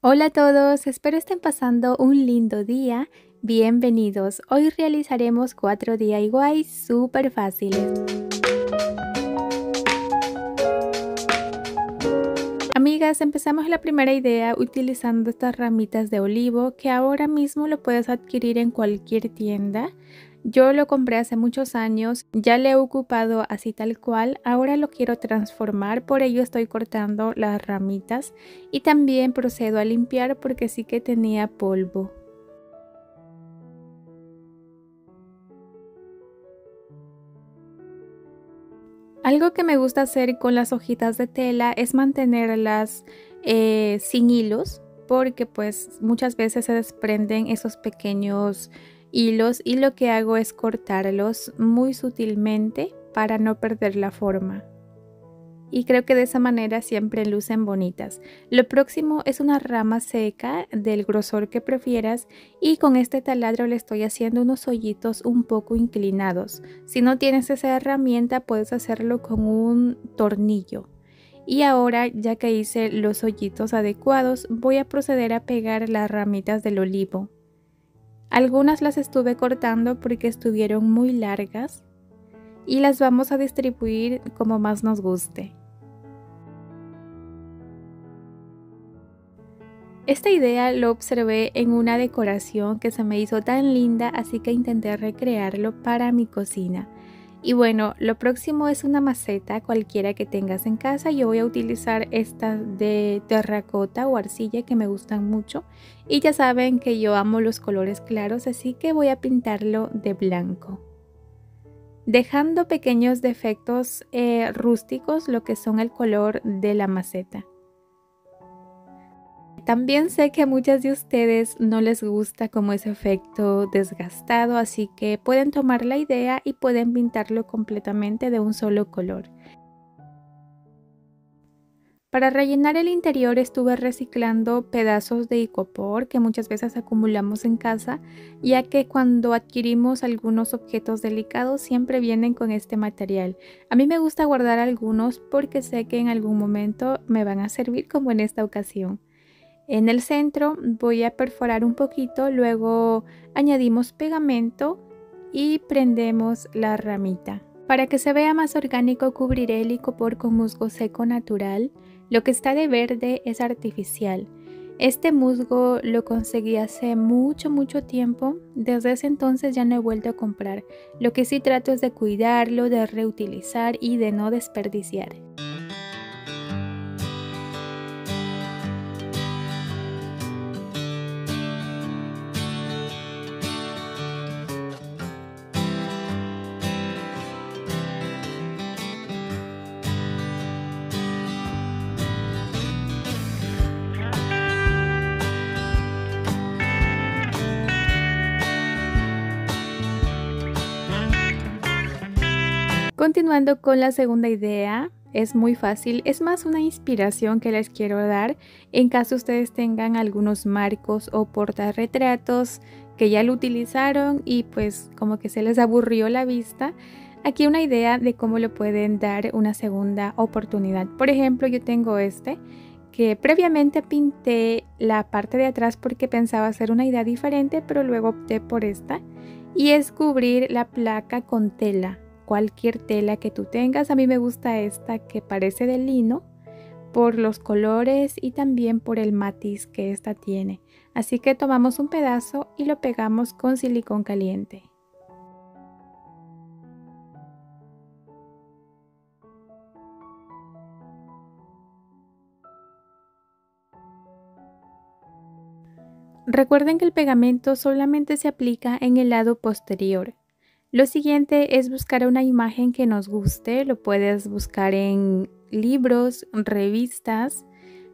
Hola a todos, espero estén pasando un lindo día. Bienvenidos, hoy realizaremos cuatro DIY súper fáciles. Amigas, empezamos la primera idea utilizando estas ramitas de olivo que ahora mismo lo puedes adquirir en cualquier tienda. Yo lo compré hace muchos años, ya le he ocupado así tal cual, ahora lo quiero transformar, por ello estoy cortando las ramitas y también procedo a limpiar porque sí que tenía polvo. Algo que me gusta hacer con las hojitas de tela es mantenerlas eh, sin hilos porque pues muchas veces se desprenden esos pequeños hilos y lo que hago es cortarlos muy sutilmente para no perder la forma. Y creo que de esa manera siempre lucen bonitas. Lo próximo es una rama seca del grosor que prefieras y con este taladro le estoy haciendo unos hoyitos un poco inclinados. Si no tienes esa herramienta puedes hacerlo con un tornillo. Y ahora ya que hice los hoyitos adecuados voy a proceder a pegar las ramitas del olivo. Algunas las estuve cortando porque estuvieron muy largas y las vamos a distribuir como más nos guste. Esta idea lo observé en una decoración que se me hizo tan linda así que intenté recrearlo para mi cocina. Y bueno, lo próximo es una maceta cualquiera que tengas en casa. Yo voy a utilizar esta de terracota o arcilla que me gustan mucho. Y ya saben que yo amo los colores claros, así que voy a pintarlo de blanco. Dejando pequeños defectos eh, rústicos lo que son el color de la maceta. También sé que a muchas de ustedes no les gusta como ese efecto desgastado, así que pueden tomar la idea y pueden pintarlo completamente de un solo color. Para rellenar el interior estuve reciclando pedazos de icopor que muchas veces acumulamos en casa, ya que cuando adquirimos algunos objetos delicados siempre vienen con este material. A mí me gusta guardar algunos porque sé que en algún momento me van a servir como en esta ocasión. En el centro voy a perforar un poquito, luego añadimos pegamento y prendemos la ramita. Para que se vea más orgánico cubriré el icopor con musgo seco natural. Lo que está de verde es artificial. Este musgo lo conseguí hace mucho mucho tiempo, desde ese entonces ya no he vuelto a comprar. Lo que sí trato es de cuidarlo, de reutilizar y de no desperdiciar. Continuando con la segunda idea, es muy fácil, es más una inspiración que les quiero dar en caso ustedes tengan algunos marcos o portarretratos que ya lo utilizaron y pues como que se les aburrió la vista. Aquí una idea de cómo le pueden dar una segunda oportunidad. Por ejemplo, yo tengo este que previamente pinté la parte de atrás porque pensaba hacer una idea diferente, pero luego opté por esta y es cubrir la placa con tela cualquier tela que tú tengas. A mí me gusta esta que parece de lino por los colores y también por el matiz que esta tiene. Así que tomamos un pedazo y lo pegamos con silicón caliente. Recuerden que el pegamento solamente se aplica en el lado posterior, lo siguiente es buscar una imagen que nos guste, lo puedes buscar en libros, revistas.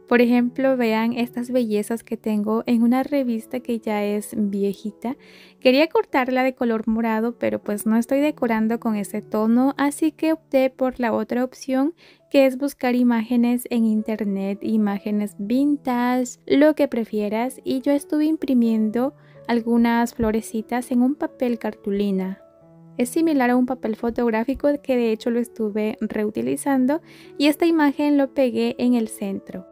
Por ejemplo, vean estas bellezas que tengo en una revista que ya es viejita. Quería cortarla de color morado, pero pues no estoy decorando con ese tono, así que opté por la otra opción que es buscar imágenes en internet, imágenes vintage, lo que prefieras. Y yo estuve imprimiendo algunas florecitas en un papel cartulina. Es similar a un papel fotográfico que de hecho lo estuve reutilizando y esta imagen lo pegué en el centro.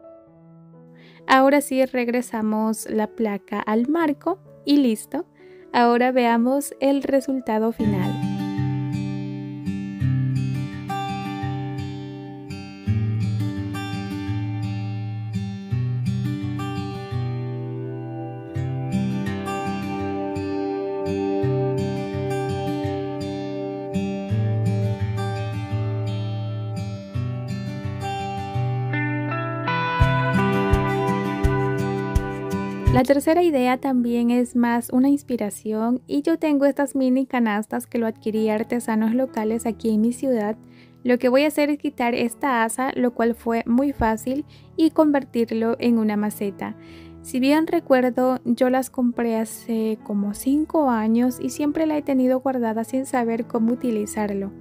Ahora sí regresamos la placa al marco y listo. Ahora veamos el resultado final. La tercera idea también es más una inspiración y yo tengo estas mini canastas que lo adquirí artesanos locales aquí en mi ciudad. Lo que voy a hacer es quitar esta asa, lo cual fue muy fácil, y convertirlo en una maceta. Si bien recuerdo, yo las compré hace como 5 años y siempre la he tenido guardada sin saber cómo utilizarlo.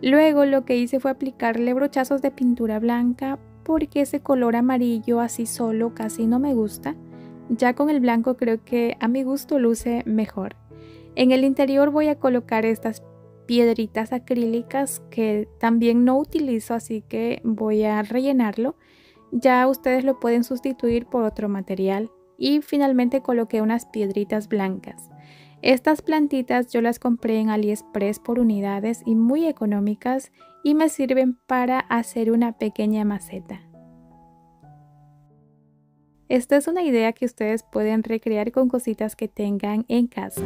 Luego lo que hice fue aplicarle brochazos de pintura blanca porque ese color amarillo así solo casi no me gusta. Ya con el blanco creo que a mi gusto luce mejor. En el interior voy a colocar estas piedritas acrílicas que también no utilizo así que voy a rellenarlo. Ya ustedes lo pueden sustituir por otro material. Y finalmente coloqué unas piedritas blancas. Estas plantitas yo las compré en AliExpress por unidades y muy económicas y me sirven para hacer una pequeña maceta. Esta es una idea que ustedes pueden recrear con cositas que tengan en casa.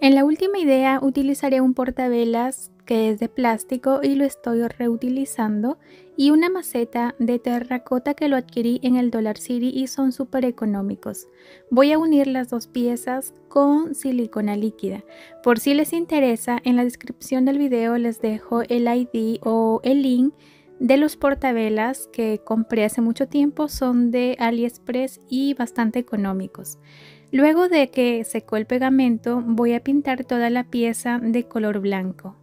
En la última idea utilizaré un portavelas que es de plástico y lo estoy reutilizando y una maceta de terracota que lo adquirí en el Dollar City y son súper económicos. Voy a unir las dos piezas con silicona líquida. Por si les interesa, en la descripción del video les dejo el ID o el link de los portavelas que compré hace mucho tiempo. Son de AliExpress y bastante económicos. Luego de que secó el pegamento, voy a pintar toda la pieza de color blanco.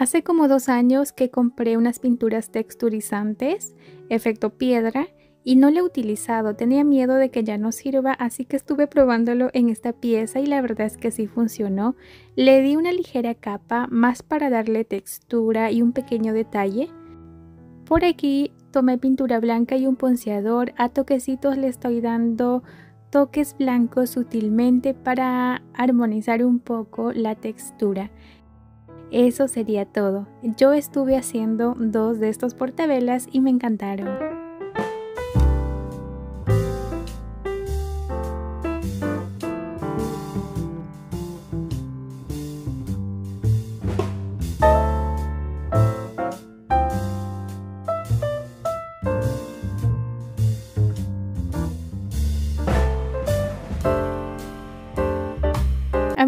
Hace como dos años que compré unas pinturas texturizantes, efecto piedra, y no la he utilizado, tenía miedo de que ya no sirva, así que estuve probándolo en esta pieza y la verdad es que sí funcionó. Le di una ligera capa, más para darle textura y un pequeño detalle. Por aquí tomé pintura blanca y un ponceador, a toquecitos le estoy dando toques blancos sutilmente para armonizar un poco la textura. Eso sería todo. Yo estuve haciendo dos de estos portavelas y me encantaron.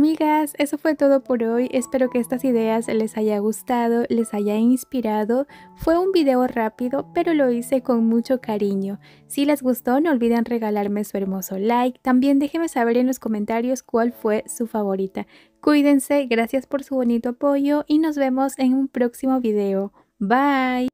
Amigas, eso fue todo por hoy. Espero que estas ideas les haya gustado, les haya inspirado. Fue un video rápido, pero lo hice con mucho cariño. Si les gustó, no olviden regalarme su hermoso like. También déjenme saber en los comentarios cuál fue su favorita. Cuídense, gracias por su bonito apoyo y nos vemos en un próximo video. Bye.